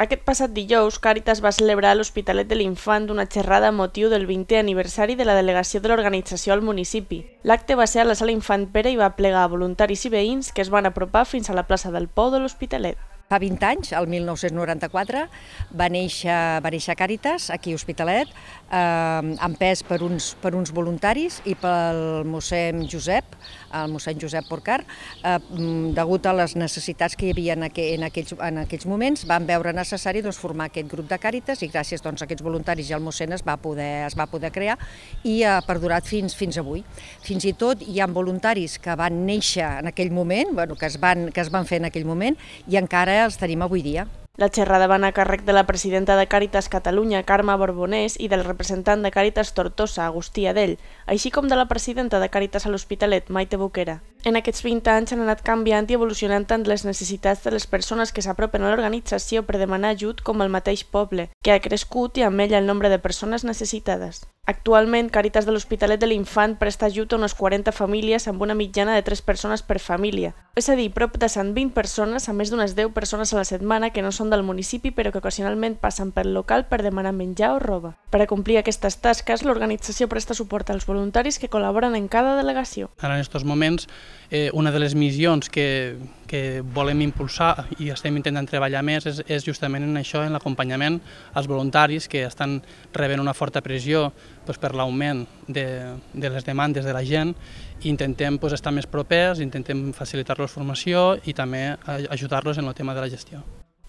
Aquest passat dijous, Càritas va celebrar a l'Hospitalet de l'Infant una xerrada motiu del 20è aniversari de la delegació de l'organització al municipi. L'acte va ser a la sala Infant Pere i va plegar voluntaris i veïns que es van apropar fins a la plaça del Pou de l'Hospitalet. Fa 20 anys, el 1994, va néixer, va néixer Càritas, aquí a Hospitalet, eh, empès per uns, per uns voluntaris i pel mossèn Josep, el mossèn Josep Porcar, eh, degut a les necessitats que hi havia en, aqu en, aquells, en aquells moments, van veure necessari doncs, formar aquest grup de Càritas i gràcies doncs, a aquests voluntaris i al mossèn es va poder, es va poder crear i ha perdurat fins, fins avui. Fins i tot hi ha voluntaris que van néixer en aquell moment, bueno, que, es van, que es van fer en aquell moment i encara els tenim avui dia. La xerrada va anar a càrrec de la presidenta de Càritas Catalunya, Carme Borbonès, i del representant de Càritas Tortosa, Agustí Adell, així com de la presidenta de Càritas a l'Hospitalet, Maite Boquera. En aquests 20 anys han anat canviant i evolucionant tant les necessitats de les persones que s'apropen a l'organització per demanar ajut com el mateix poble, que ha crescut i amb ell el nombre de persones necessitades. Actualment, Càritas de l'Hospitalet de l'Infant presta ajut a unes 40 famílies amb una mitjana de 3 persones per família, és a dir, prop de 120 persones a més d'unes 10 persones a la setmana que no són del municipi però que ocasionalment passen pel local per demanar menjar o roba. Per a complir aquestes tasques, l'organització presta suport als voluntaris que col·laboren en cada delegació. Ara en aquests moments, eh, una de les missions que, que volem impulsar i estem intentant treballar més és, és justament en això, en l'acompanyament als voluntaris que estan rebent una forta pressió doncs, per l'augment de, de les demandes de la gent i intentem doncs, estar més propers, intentem facilitar-los formació i també ajudar-los en el tema de la gestió.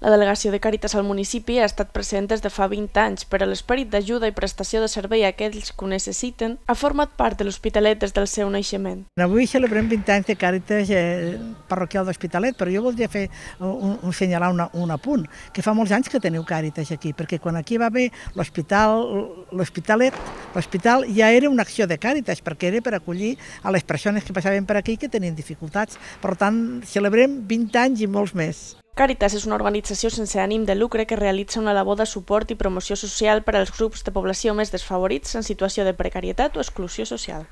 La delegació de Càritas al municipi ha estat present des de fa 20 anys, però l'esperit d'ajuda i prestació de servei a aquells que ho necessiten ha format part de l'Hospitalet des del seu naixement. Avui celebrem 20 anys de Càritas eh, parroquial d'Hospitalet, però jo voldria fer un, un senyalar una, un apunt, que fa molts anys que teniu Càritas aquí, perquè quan aquí va haver l'hospital, l'Hospitalet, l'hospital ja era una acció de Càritas, perquè era per acollir a les persones que passaven per aquí que tenien dificultats. Per tant, celebrem 20 anys i molts més. Càritas és una organització sense ànim de lucre que realitza una labor de suport i promoció social per als grups de població més desfavorits en situació de precarietat o exclusió social.